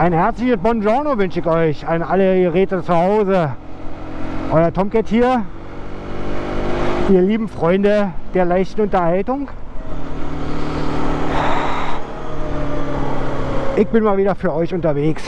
Ein herzliches Buongiorno wünsche ich euch an alle Geräte zu Hause. Euer Tomcat hier, ihr lieben Freunde der leichten Unterhaltung. Ich bin mal wieder für euch unterwegs.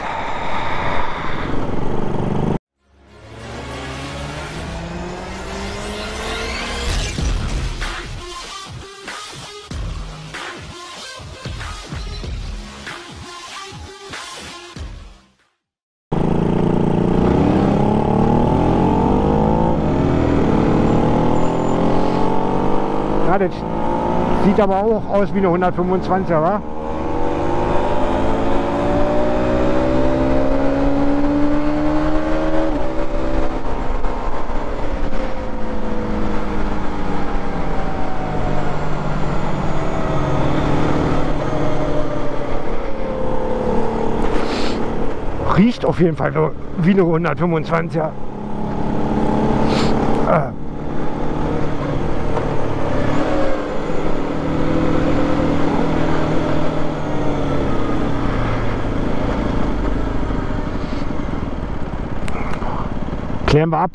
Sieht aber auch aus wie eine 125er, wa? Riecht auf jeden Fall wie eine 125er. Klären wir ab.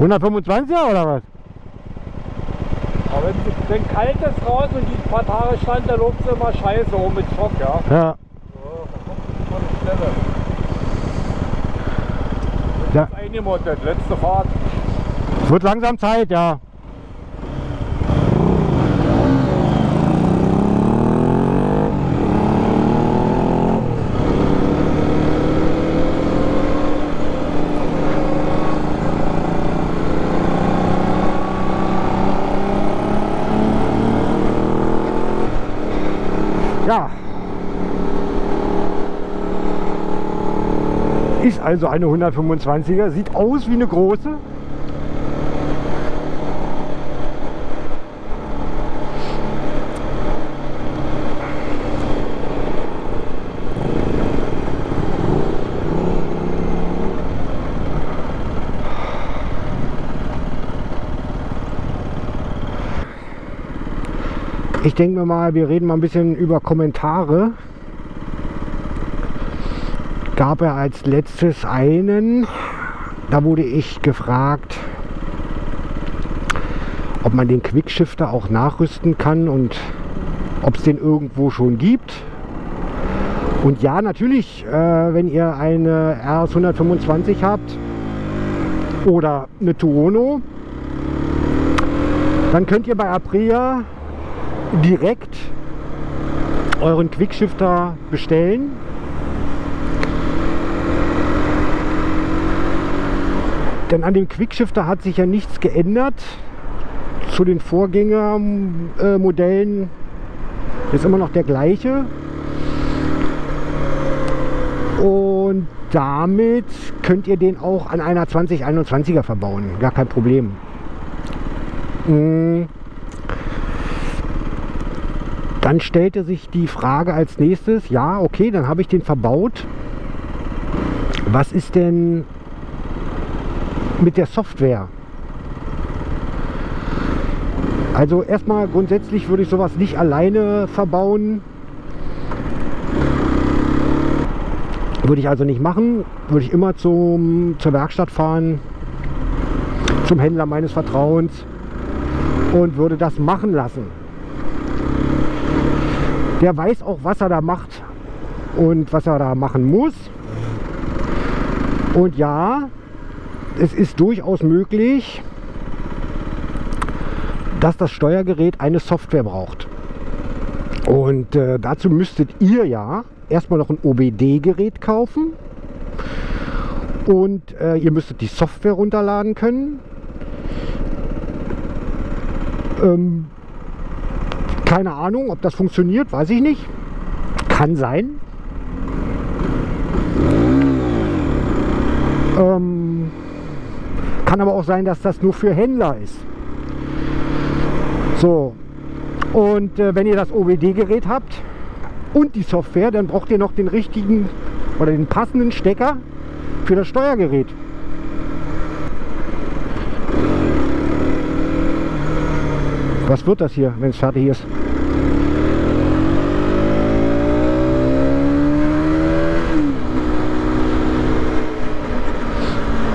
125er oder was? Aber wenn, wenn kalt ist raus und die paar Tage stand, dann läuft es immer scheiße um mit Schock, ja. Ja. So, da kommt. Ja. Das ist eingemottet, letzte Fahrt. Wird langsam Zeit, ja. Ja. Ist also eine 125er, sieht aus wie eine große. Ich denke mir mal, wir reden mal ein bisschen über Kommentare. Gab er als letztes einen, da wurde ich gefragt, ob man den Quickshifter auch nachrüsten kann und ob es den irgendwo schon gibt. Und ja, natürlich, äh, wenn ihr eine RS 125 habt oder eine Tuono, dann könnt ihr bei Aprilia direkt euren Quickshifter bestellen. Denn an dem Quickshifter hat sich ja nichts geändert zu den Vorgängermodellen. Ist immer noch der gleiche. Und damit könnt ihr den auch an einer 2021er verbauen. Gar kein Problem. Mm. Dann stellte sich die Frage als nächstes, ja, okay, dann habe ich den verbaut. Was ist denn mit der Software? Also erstmal grundsätzlich würde ich sowas nicht alleine verbauen. Würde ich also nicht machen. Würde ich immer zum, zur Werkstatt fahren, zum Händler meines Vertrauens und würde das machen lassen der weiß auch, was er da macht und was er da machen muss. Und ja, es ist durchaus möglich, dass das Steuergerät eine Software braucht. Und äh, dazu müsstet ihr ja erstmal noch ein OBD-Gerät kaufen. Und äh, ihr müsstet die Software runterladen können. Ähm, keine Ahnung, ob das funktioniert, weiß ich nicht. Kann sein. Ähm, kann aber auch sein, dass das nur für Händler ist. So, und äh, wenn ihr das OBD-Gerät habt und die Software, dann braucht ihr noch den richtigen oder den passenden Stecker für das Steuergerät. Was wird das hier, wenn es fertig ist?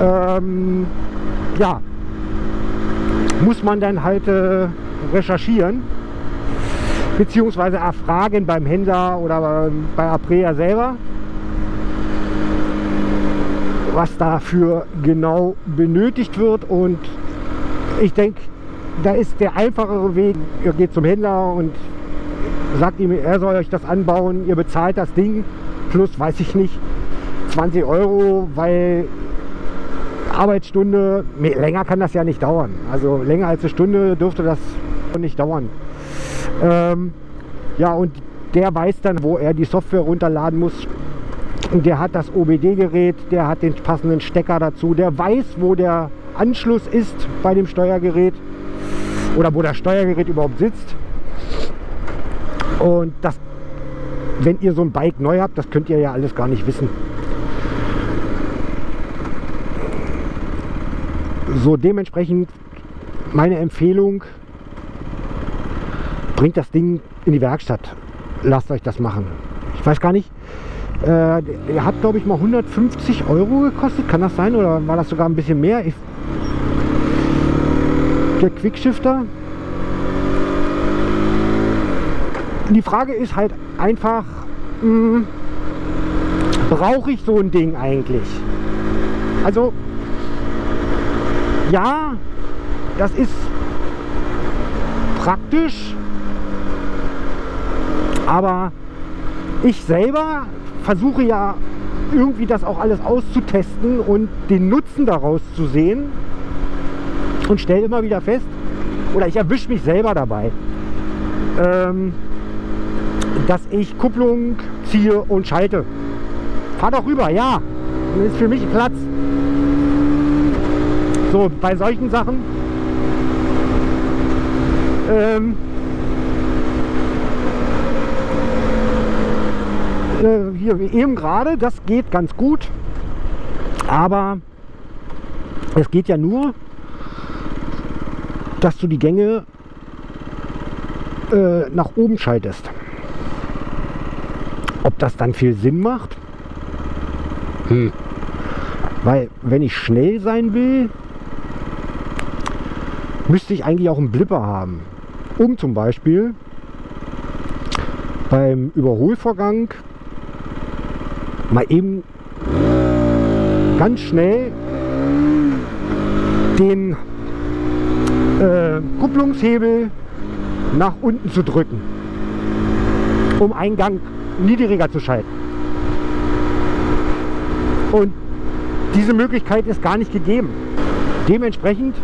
Ähm, ja, muss man dann halt äh, recherchieren beziehungsweise erfragen beim Händler oder bei Aprea selber, was dafür genau benötigt wird und ich denke, da ist der einfachere Weg. Ihr geht zum Händler und sagt ihm, er soll euch das anbauen, ihr bezahlt das Ding plus, weiß ich nicht, 20 Euro, weil Arbeitsstunde, länger kann das ja nicht dauern. Also länger als eine Stunde dürfte das nicht dauern. Ähm, ja, und der weiß dann, wo er die Software runterladen muss. Und der hat das OBD-Gerät, der hat den passenden Stecker dazu, der weiß, wo der Anschluss ist bei dem Steuergerät oder wo das Steuergerät überhaupt sitzt. Und das, wenn ihr so ein Bike neu habt, das könnt ihr ja alles gar nicht wissen. So dementsprechend meine Empfehlung, bringt das Ding in die Werkstatt. Lasst euch das machen. Ich weiß gar nicht, äh, er hat glaube ich mal 150 Euro gekostet, kann das sein? Oder war das sogar ein bisschen mehr? Ich, der Quickshifter. Die Frage ist halt einfach, hm, brauche ich so ein Ding eigentlich? Also, ja, das ist praktisch, aber ich selber versuche ja irgendwie das auch alles auszutesten und den Nutzen daraus zu sehen und stelle immer wieder fest, oder ich erwische mich selber dabei, ähm, dass ich Kupplung ziehe und schalte. Fahr doch rüber, ja. Ist für mich Platz. So, bei solchen Sachen ähm, äh, hier eben gerade, das geht ganz gut. Aber es geht ja nur, dass du die Gänge äh, nach oben schaltest. Ob das dann viel Sinn macht? Hm. Weil wenn ich schnell sein will, müsste ich eigentlich auch einen Blipper haben. Um zum Beispiel beim Überholvorgang mal eben ganz schnell den äh, Kupplungshebel nach unten zu drücken, um einen Gang niedriger zu schalten. Und diese Möglichkeit ist gar nicht gegeben. Dementsprechend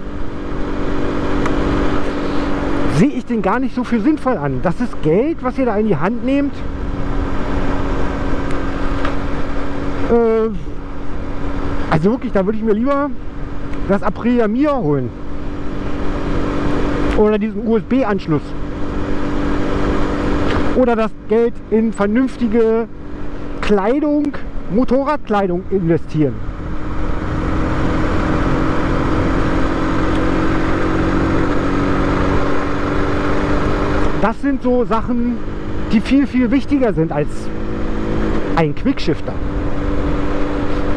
sehe ich den gar nicht so für sinnvoll an. Das ist Geld, was ihr da in die Hand nehmt. Äh, also wirklich, da würde ich mir lieber das Aprilia Mia holen. Oder diesen USB-Anschluss. Oder das Geld in vernünftige Kleidung, Motorradkleidung investieren. Das sind so Sachen, die viel, viel wichtiger sind als ein Quickshifter.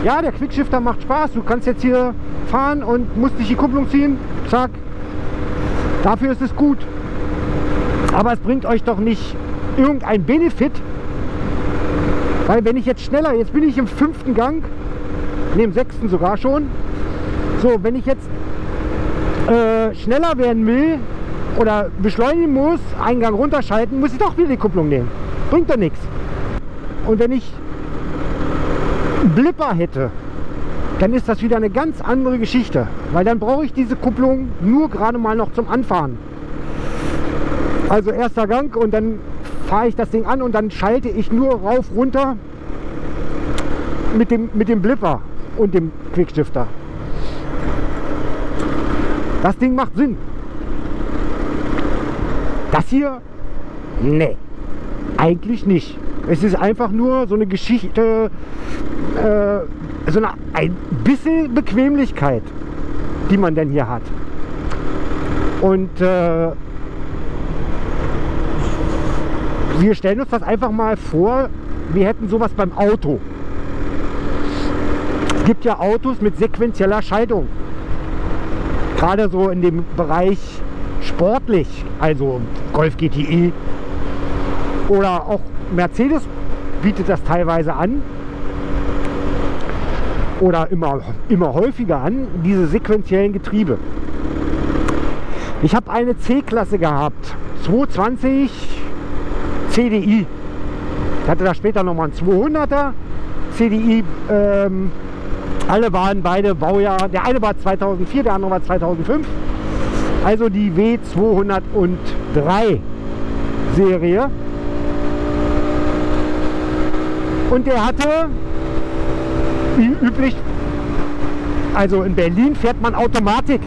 Ja, der Quickshifter macht Spaß. Du kannst jetzt hier fahren und musst nicht die Kupplung ziehen. Zack. Dafür ist es gut. Aber es bringt euch doch nicht irgendein Benefit. Weil wenn ich jetzt schneller, jetzt bin ich im fünften Gang, ne, im sechsten sogar schon. So, wenn ich jetzt äh, schneller werden will, oder beschleunigen muss, einen Gang runterschalten, muss ich doch wieder die Kupplung nehmen. Bringt doch nichts. Und wenn ich Blipper hätte, dann ist das wieder eine ganz andere Geschichte. Weil dann brauche ich diese Kupplung nur gerade mal noch zum Anfahren. Also erster Gang und dann fahre ich das Ding an und dann schalte ich nur rauf, runter mit dem, mit dem Blipper und dem Quickstifter. Das Ding macht Sinn. Das hier? Nee, eigentlich nicht. Es ist einfach nur so eine Geschichte, äh, so eine, ein bisschen Bequemlichkeit, die man denn hier hat. Und äh, wir stellen uns das einfach mal vor, wir hätten sowas beim Auto. gibt ja Autos mit sequenzieller Schaltung. Gerade so in dem Bereich sportlich, also Golf GTI oder auch Mercedes bietet das teilweise an oder immer, immer häufiger an, diese sequentiellen Getriebe. Ich habe eine C-Klasse gehabt, 220 CDI. Ich hatte da später nochmal einen 200er CDI. Ähm, alle waren beide Baujahr. Der eine war 2004, der andere war 2005. Also die W203 Serie. Und der hatte, wie üblich, also in Berlin fährt man Automatik.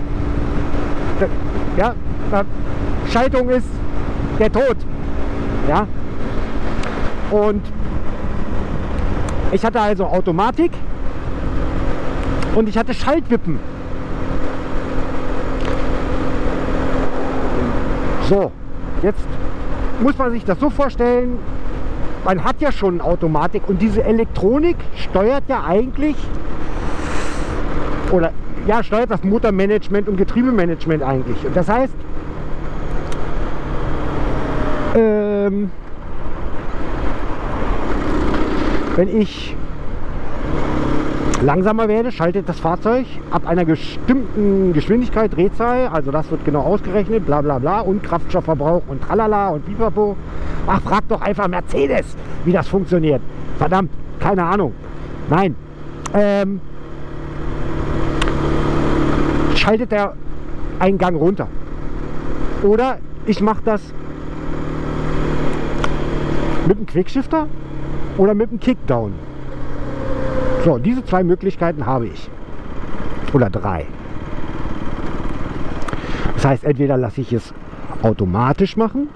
Ja, Schaltung ist der Tod. Ja. Und ich hatte also Automatik und ich hatte Schaltwippen. So, jetzt muss man sich das so vorstellen, man hat ja schon Automatik und diese Elektronik steuert ja eigentlich oder ja, steuert das Motormanagement und Getriebemanagement eigentlich. Und das heißt, ähm, wenn ich langsamer werde, schaltet das Fahrzeug ab einer bestimmten Geschwindigkeit, Drehzahl, also das wird genau ausgerechnet, bla bla bla und Kraftstoffverbrauch und tralala und pipapo. Ach, frag doch einfach Mercedes, wie das funktioniert. Verdammt, keine Ahnung. Nein. Ähm, schaltet er einen Gang runter. Oder ich mache das mit dem Quickshifter oder mit dem Kickdown. So, diese zwei Möglichkeiten habe ich. Oder drei. Das heißt, entweder lasse ich es automatisch machen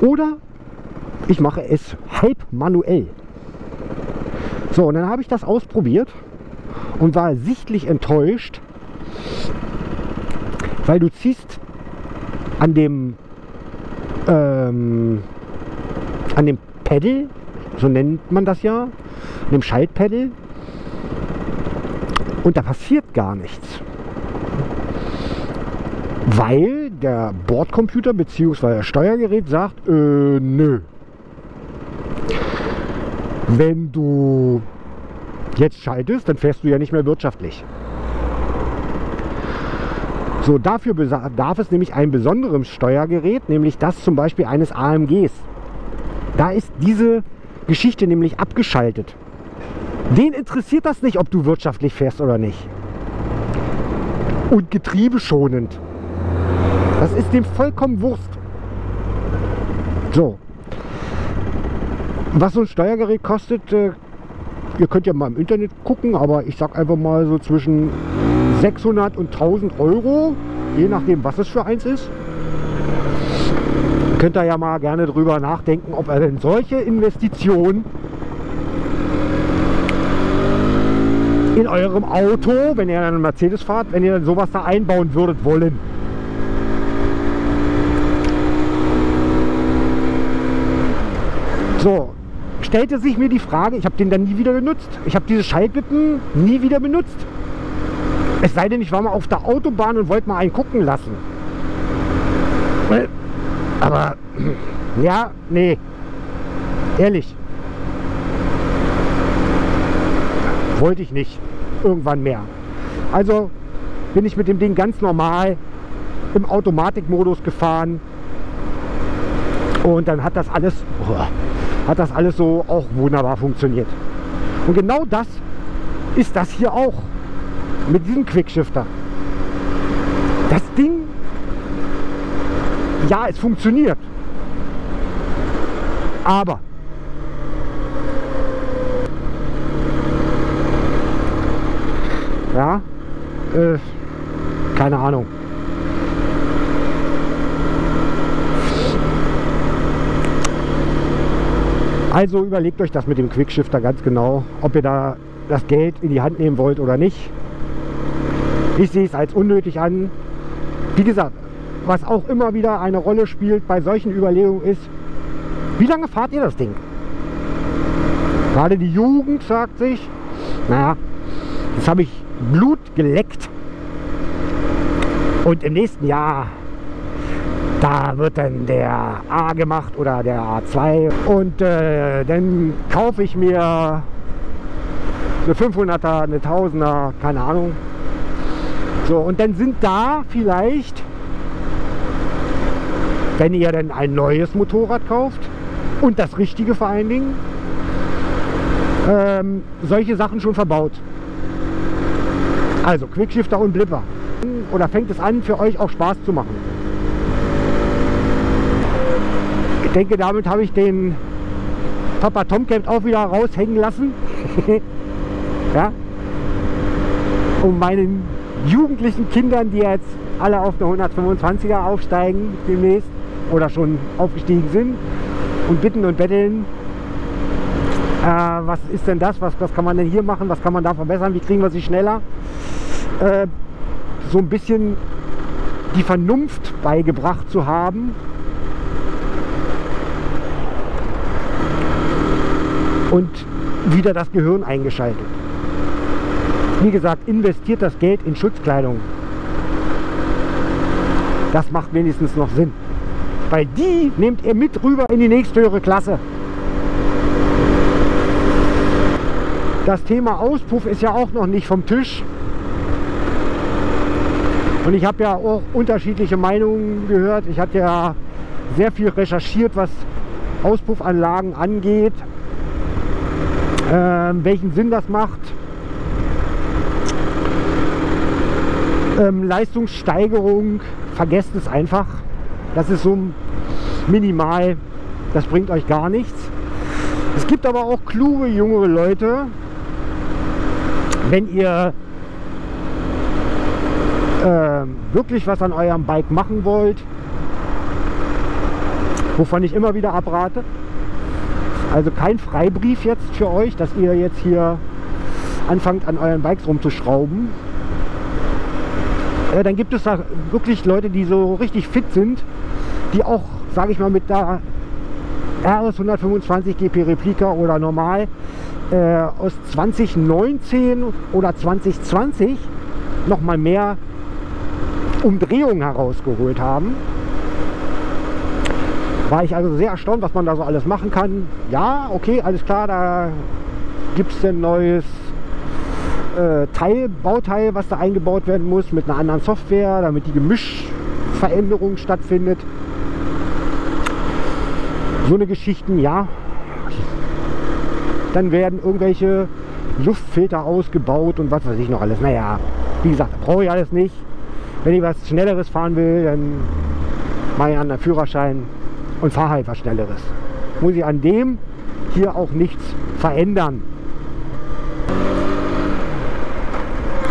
oder ich mache es halb manuell. So, und dann habe ich das ausprobiert und war sichtlich enttäuscht, weil du ziehst an dem ähm, an dem Pedal, so nennt man das ja, dem Schaltpedal und da passiert gar nichts. Weil der Bordcomputer bzw. Steuergerät sagt, äh, nö. Wenn du jetzt schaltest, dann fährst du ja nicht mehr wirtschaftlich. So, dafür bedarf es nämlich ein besonderes Steuergerät, nämlich das zum Beispiel eines AMGs. Da ist diese Geschichte nämlich abgeschaltet. Den interessiert das nicht, ob du wirtschaftlich fährst oder nicht. Und getriebeschonend. Das ist dem vollkommen Wurst. So. Was so ein Steuergerät kostet, äh, ihr könnt ja mal im Internet gucken, aber ich sag einfach mal so zwischen 600 und 1000 Euro, je nachdem was es für eins ist könnt ihr ja mal gerne drüber nachdenken, ob er denn solche Investitionen in eurem Auto, wenn ihr einen Mercedes fahrt, wenn ihr sowas da einbauen würdet wollen. So, stellte sich mir die Frage, ich habe den dann nie wieder benutzt. Ich habe diese Schaltwippen nie wieder benutzt. Es sei denn, ich war mal auf der Autobahn und wollte mal einen gucken lassen. Aber ja, nee. Ehrlich. Wollte ich nicht. Irgendwann mehr. Also bin ich mit dem Ding ganz normal im Automatikmodus gefahren. Und dann hat das alles, oh, hat das alles so auch wunderbar funktioniert. Und genau das ist das hier auch mit diesem Quickshifter. Das Ding ja, es funktioniert. Aber ja, äh, keine Ahnung. Also überlegt euch das mit dem Quickshifter ganz genau, ob ihr da das Geld in die Hand nehmen wollt oder nicht. Ich sehe es als unnötig an. Wie gesagt, was auch immer wieder eine Rolle spielt bei solchen Überlegungen ist, wie lange fahrt ihr das Ding? Gerade die Jugend sagt sich, Naja, jetzt habe ich Blut geleckt. Und im nächsten Jahr, da wird dann der A gemacht oder der A2. Und äh, dann kaufe ich mir eine 500er, eine 1000er, keine Ahnung. So, und dann sind da vielleicht, wenn ihr dann ein neues Motorrad kauft und das richtige vor allen Dingen, ähm, solche Sachen schon verbaut. Also Quickshifter und Blipper. Oder fängt es an, für euch auch Spaß zu machen? Ich denke, damit habe ich den Papa Tomcat auch wieder raushängen lassen. ja? Um meinen jugendlichen Kindern, die jetzt alle auf eine 125er aufsteigen demnächst oder schon aufgestiegen sind und bitten und betteln, äh, was ist denn das, was, was kann man denn hier machen, was kann man da verbessern, wie kriegen wir sie schneller, äh, so ein bisschen die Vernunft beigebracht zu haben und wieder das Gehirn eingeschaltet. Wie gesagt, investiert das Geld in Schutzkleidung. Das macht wenigstens noch Sinn. Weil die nehmt ihr mit rüber in die nächsthöhere Klasse. Das Thema Auspuff ist ja auch noch nicht vom Tisch. Und ich habe ja auch unterschiedliche Meinungen gehört. Ich hatte ja sehr viel recherchiert, was Auspuffanlagen angeht, äh, welchen Sinn das macht. Ähm, Leistungssteigerung, vergesst es einfach. Das ist so minimal, das bringt euch gar nichts. Es gibt aber auch kluge, jüngere Leute, wenn ihr äh, wirklich was an eurem Bike machen wollt, wovon ich immer wieder abrate, also kein Freibrief jetzt für euch, dass ihr jetzt hier anfangt an euren Bikes rumzuschrauben. Äh, dann gibt es da wirklich Leute, die so richtig fit sind, die auch, sage ich mal, mit der RS 125 GP Replika oder normal äh, aus 2019 oder 2020 noch mal mehr Umdrehungen herausgeholt haben. War ich also sehr erstaunt, was man da so alles machen kann. Ja, okay, alles klar, da gibt es ein neues äh, Teil, Bauteil, was da eingebaut werden muss mit einer anderen Software, damit die Gemischveränderung stattfindet. So eine Geschichten, ja, dann werden irgendwelche Luftfilter ausgebaut und was weiß ich noch alles. Naja, wie gesagt, brauche ich alles nicht. Wenn ich was Schnelleres fahren will, dann mache ich einen anderen Führerschein und fahre halt was Schnelleres. Muss ich an dem hier auch nichts verändern.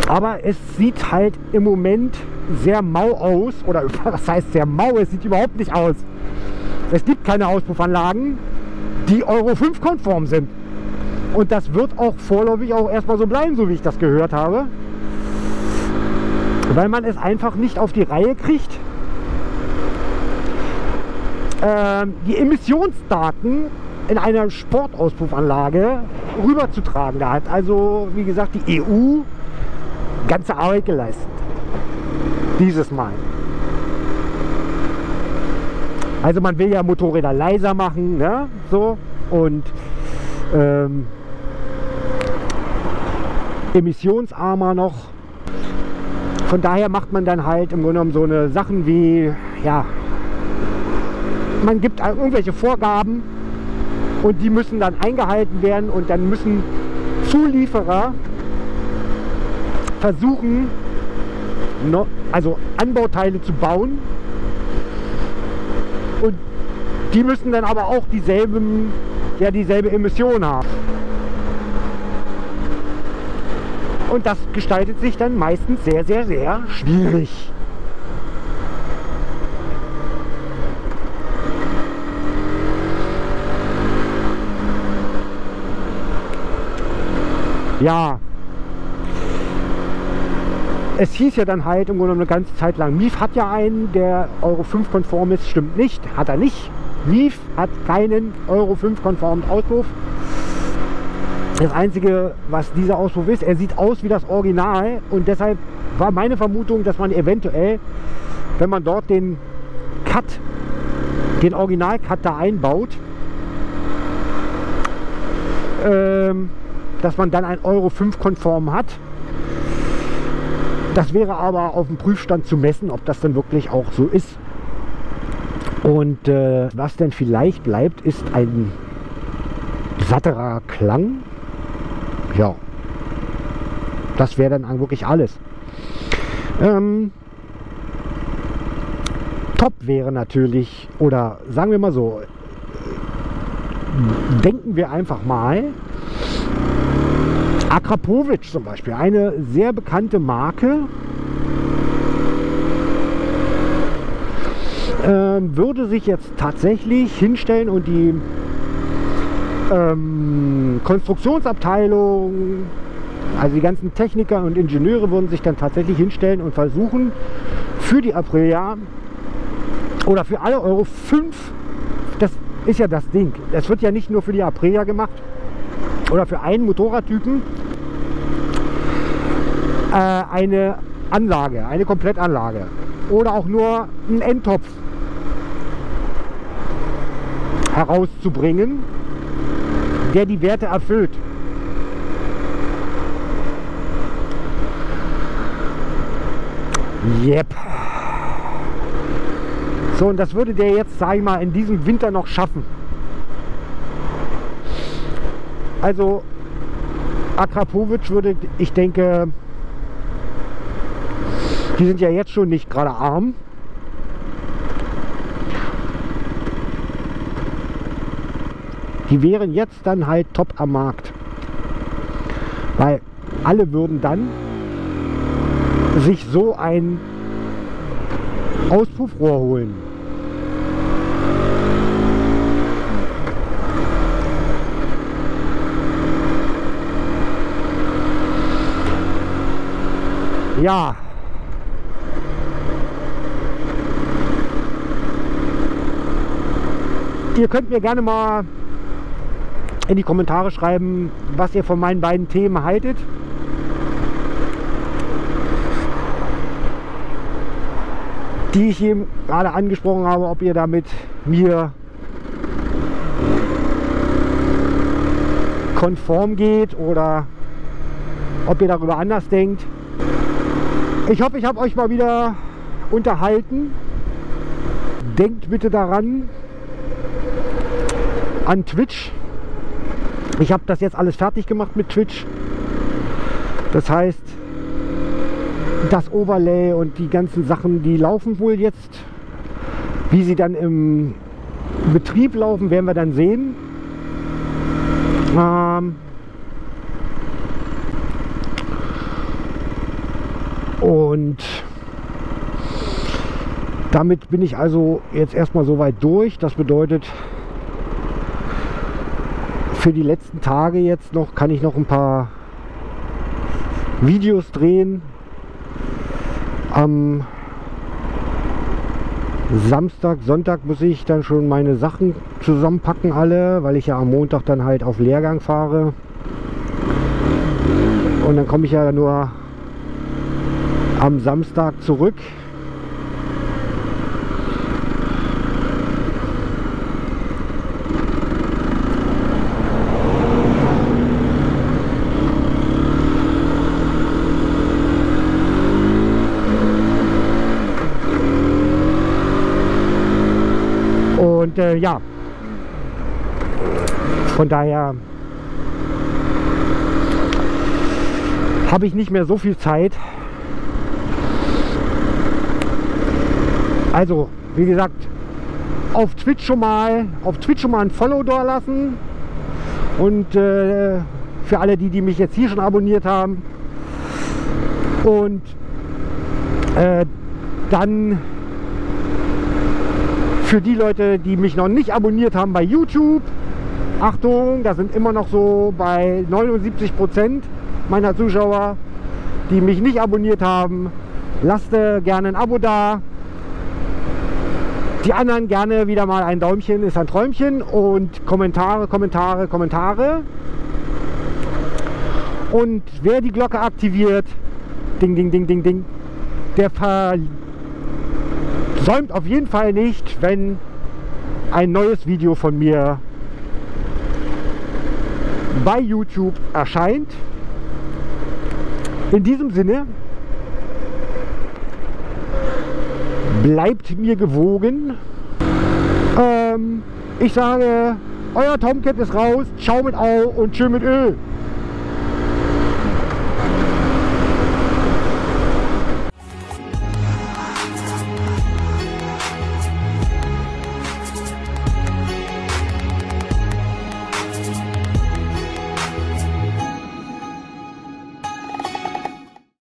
Aber es sieht halt im Moment sehr mau aus. Oder was heißt sehr mau? Es sieht überhaupt nicht aus. Es gibt keine Auspuffanlagen, die Euro 5 konform sind. Und das wird auch vorläufig auch erstmal so bleiben, so wie ich das gehört habe. Weil man es einfach nicht auf die Reihe kriegt, äh, die Emissionsdaten in einer Sportauspuffanlage rüberzutragen. Da hat also, wie gesagt, die EU ganze Arbeit geleistet. Dieses Mal. Also man will ja Motorräder leiser machen, ne? so und ähm, emissionsarmer noch. Von daher macht man dann halt im Grunde genommen so eine Sachen wie, ja, man gibt irgendwelche Vorgaben und die müssen dann eingehalten werden und dann müssen Zulieferer versuchen, also Anbauteile zu bauen und die müssen dann aber auch dieselben, ja, dieselbe Emission haben. Und das gestaltet sich dann meistens sehr, sehr, sehr schwierig. Ja, es hieß ja dann halt im Grunde eine ganze Zeit lang, Mief hat ja einen, der Euro 5 konform ist, stimmt nicht, hat er nicht. Mief hat keinen Euro 5 konformen Auspuff. Das Einzige, was dieser Auspuff ist, er sieht aus wie das Original und deshalb war meine Vermutung, dass man eventuell, wenn man dort den Cut, den Original-Cut da einbaut, ähm, dass man dann ein Euro 5 konform hat. Das wäre aber auf dem Prüfstand zu messen, ob das dann wirklich auch so ist. Und äh, was denn vielleicht bleibt, ist ein satterer Klang. Ja, das wäre dann wirklich alles. Ähm, top wäre natürlich, oder sagen wir mal so, denken wir einfach mal, Akrapovic zum Beispiel, eine sehr bekannte Marke, ähm, würde sich jetzt tatsächlich hinstellen und die ähm, Konstruktionsabteilung, also die ganzen Techniker und Ingenieure würden sich dann tatsächlich hinstellen und versuchen, für die Aprilia oder für alle Euro 5, das ist ja das Ding. Es wird ja nicht nur für die Aprilia gemacht oder für einen Motorradtypen äh, eine Anlage, eine Komplettanlage oder auch nur einen Endtopf herauszubringen, der die Werte erfüllt. Yep. So, und das würde der jetzt, sage ich mal, in diesem Winter noch schaffen. Also, Akrapovic würde, ich denke, die sind ja jetzt schon nicht gerade arm. Die wären jetzt dann halt top am Markt. Weil alle würden dann sich so ein Auspuffrohr holen. Ja. Ihr könnt mir gerne mal in die Kommentare schreiben, was ihr von meinen beiden Themen haltet. Die ich eben gerade angesprochen habe, ob ihr damit mir konform geht oder ob ihr darüber anders denkt. Ich hoffe, ich habe euch mal wieder unterhalten. Denkt bitte daran, an Twitch. Ich habe das jetzt alles fertig gemacht mit Twitch. Das heißt, das Overlay und die ganzen Sachen, die laufen wohl jetzt. Wie sie dann im Betrieb laufen, werden wir dann sehen. Ähm und damit bin ich also jetzt erstmal soweit durch. Das bedeutet, für die letzten Tage jetzt noch kann ich noch ein paar Videos drehen. Am Samstag, Sonntag muss ich dann schon meine Sachen zusammenpacken alle, weil ich ja am Montag dann halt auf Lehrgang fahre. Und dann komme ich ja nur am Samstag zurück. Und äh, ja, von daher habe ich nicht mehr so viel Zeit. Also, wie gesagt, auf Twitch schon mal, auf Twitch schon mal ein Follow da lassen. Und äh, für alle die, die mich jetzt hier schon abonniert haben. Und äh, dann für die Leute, die mich noch nicht abonniert haben bei YouTube, Achtung, da sind immer noch so bei 79 Prozent meiner Zuschauer, die mich nicht abonniert haben. Lasst äh, gerne ein Abo da. Die anderen gerne wieder mal ein Däumchen ist ein Träumchen und Kommentare, Kommentare, Kommentare. Und wer die Glocke aktiviert, ding, ding, ding, ding, ding, der versäumt auf jeden Fall nicht, wenn ein neues Video von mir bei YouTube erscheint. In diesem Sinne, bleibt mir gewogen. Ähm, ich sage, euer Tomcat ist raus, ciao mit Au und tschö mit Ö.